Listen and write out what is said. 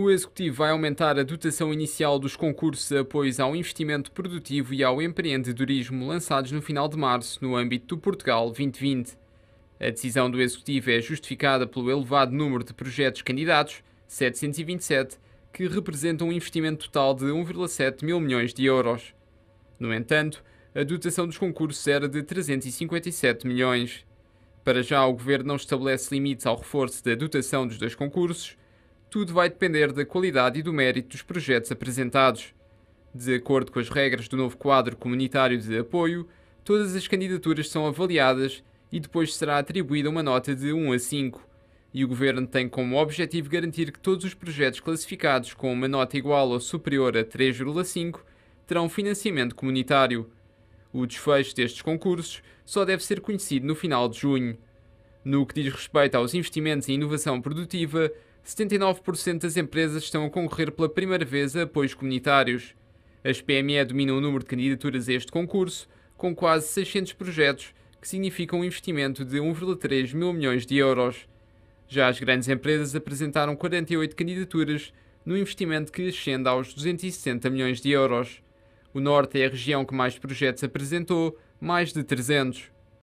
O Executivo vai aumentar a dotação inicial dos concursos de apoios ao investimento produtivo e ao empreendedorismo lançados no final de março no âmbito do Portugal 2020. A decisão do Executivo é justificada pelo elevado número de projetos candidatos, 727, que representam um investimento total de 1,7 mil milhões de euros. No entanto, a dotação dos concursos era de 357 milhões. Para já, o Governo não estabelece limites ao reforço da dotação dos dois concursos. Tudo vai depender da qualidade e do mérito dos projetos apresentados. De acordo com as regras do novo quadro comunitário de apoio, todas as candidaturas são avaliadas e depois será atribuída uma nota de 1 a 5. E o Governo tem como objetivo garantir que todos os projetos classificados com uma nota igual ou superior a 3,5 terão financiamento comunitário. O desfecho destes concursos só deve ser conhecido no final de junho. No que diz respeito aos investimentos em inovação produtiva, 79% das empresas estão a concorrer pela primeira vez a apoios comunitários. As PME dominam o número de candidaturas a este concurso, com quase 600 projetos, que significam um investimento de 1,3 mil milhões de euros. Já as grandes empresas apresentaram 48 candidaturas, no investimento que ascende aos 260 milhões de euros. O Norte é a região que mais projetos apresentou, mais de 300.